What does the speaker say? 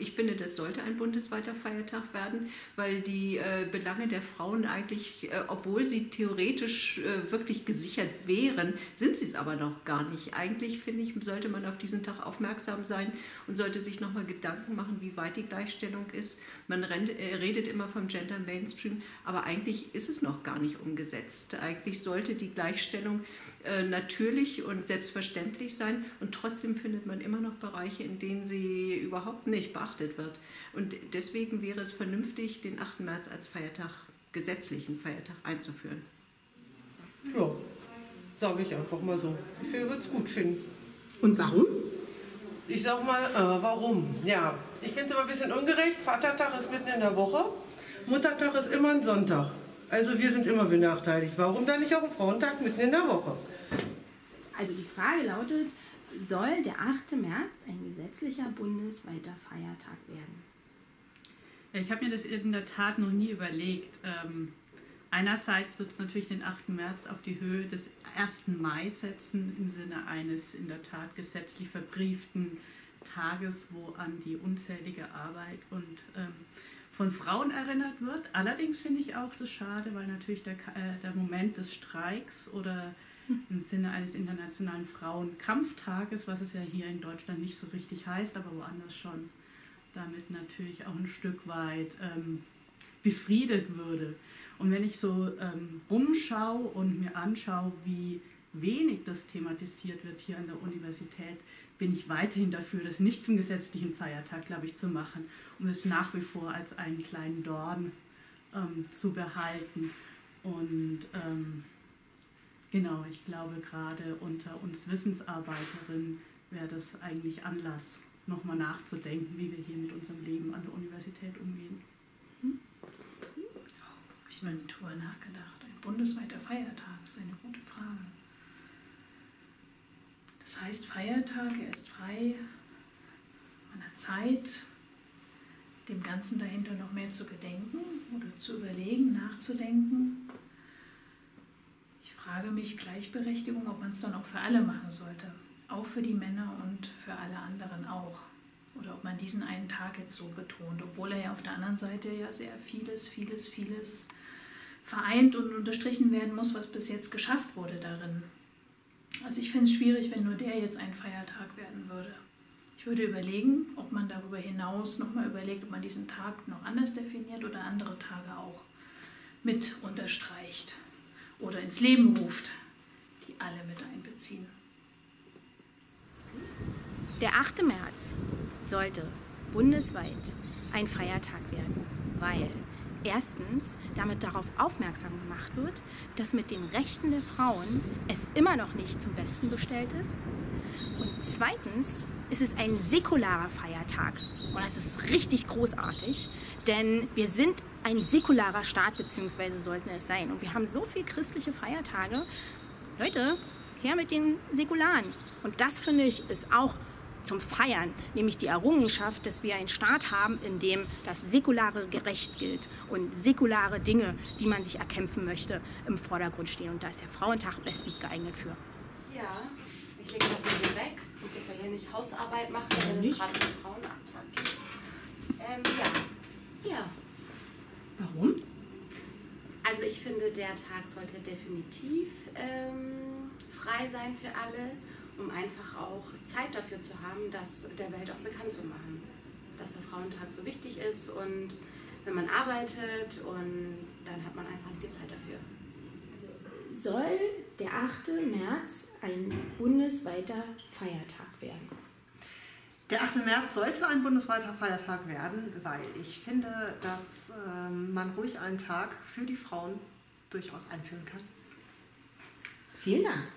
Ich finde, das sollte ein bundesweiter Feiertag werden, weil die äh, Belange der Frauen eigentlich, äh, obwohl sie theoretisch äh, wirklich gesichert wären, sind sie es aber noch gar nicht. Eigentlich, finde ich, sollte man auf diesen Tag aufmerksam sein und sollte sich nochmal Gedanken machen, wie weit die Gleichstellung ist. Man äh, redet immer vom Gender Mainstream, aber eigentlich ist es noch gar nicht umgesetzt. Eigentlich sollte die Gleichstellung äh, natürlich und selbstverständlich sein und trotzdem findet man immer noch Bereiche, in denen sie überhaupt nicht beachtet wird. Und deswegen wäre es vernünftig, den 8. März als Feiertag, gesetzlichen Feiertag einzuführen. Ja, sage ich einfach mal so. Ich würde es gut finden. Und warum? Ich sag mal, äh, warum? Ja, ich finde es immer ein bisschen ungerecht. Vatertag ist mitten in der Woche. Muttertag ist immer ein Sonntag. Also wir sind immer benachteiligt. Warum dann nicht auch ein Frauentag mitten in der Woche? Also die Frage lautet, soll der 8. März ein gesetzlicher bundesweiter Feiertag werden? Ich habe mir das in der Tat noch nie überlegt. Ähm, einerseits wird es natürlich den 8. März auf die Höhe des 1. Mai setzen, im Sinne eines in der Tat gesetzlich verbrieften Tages, wo an die unzählige Arbeit und ähm, von Frauen erinnert wird. Allerdings finde ich auch das schade, weil natürlich der, äh, der Moment des Streiks oder im Sinne eines internationalen Frauenkampftages, was es ja hier in Deutschland nicht so richtig heißt, aber woanders schon, damit natürlich auch ein Stück weit ähm, befriedet würde. Und wenn ich so ähm, rumschaue und mir anschaue, wie wenig das thematisiert wird hier an der Universität, bin ich weiterhin dafür, das nicht zum gesetzlichen Feiertag, glaube ich, zu machen, um es nach wie vor als einen kleinen Dorn ähm, zu behalten. Und ähm, genau, ich glaube, gerade unter uns Wissensarbeiterinnen wäre das eigentlich Anlass, nochmal nachzudenken, wie wir hier mit unserem Leben an der Universität umgehen. Hm? Ich habe mir darüber nachgedacht. Ein bundesweiter Feiertag ist eine gute. Das heißt, Feiertag, er ist frei, man Zeit, dem Ganzen dahinter noch mehr zu gedenken oder zu überlegen, nachzudenken. Ich frage mich Gleichberechtigung, ob man es dann auch für alle machen sollte, auch für die Männer und für alle anderen auch. Oder ob man diesen einen Tag jetzt so betont, obwohl er ja auf der anderen Seite ja sehr vieles, vieles, vieles vereint und unterstrichen werden muss, was bis jetzt geschafft wurde darin. Also ich finde es schwierig, wenn nur der jetzt ein Feiertag werden würde. Ich würde überlegen, ob man darüber hinaus nochmal überlegt, ob man diesen Tag noch anders definiert oder andere Tage auch mit unterstreicht oder ins Leben ruft, die alle mit einbeziehen. Der 8. März sollte bundesweit ein Feiertag werden, weil erstens damit darauf aufmerksam gemacht wird, dass mit den Rechten der Frauen es immer noch nicht zum Besten bestellt ist. Und zweitens ist es ein säkularer Feiertag. Und das ist richtig großartig, denn wir sind ein säkularer Staat, beziehungsweise sollten es sein. Und wir haben so viele christliche Feiertage. Leute, her mit den Säkularen. Und das finde ich ist auch zum Feiern, nämlich die Errungenschaft, dass wir einen Staat haben, in dem das säkulare Recht gilt und säkulare Dinge, die man sich erkämpfen möchte, im Vordergrund stehen. Und da ist der Frauentag bestens geeignet für. Ja, ich lege das mal hier weg. Ich muss jetzt ja hier nicht Hausarbeit machen, wenn es gerade um Frauentag geht. Ähm, ja. Ja. Warum? Also ich finde, der Tag sollte definitiv ähm, frei sein für alle um einfach auch Zeit dafür zu haben, das der Welt auch bekannt zu machen. Dass der Frauentag so wichtig ist und wenn man arbeitet und dann hat man einfach nicht die Zeit dafür. Soll der 8. März ein bundesweiter Feiertag werden? Der 8. März sollte ein bundesweiter Feiertag werden, weil ich finde, dass äh, man ruhig einen Tag für die Frauen durchaus einführen kann. Vielen Dank.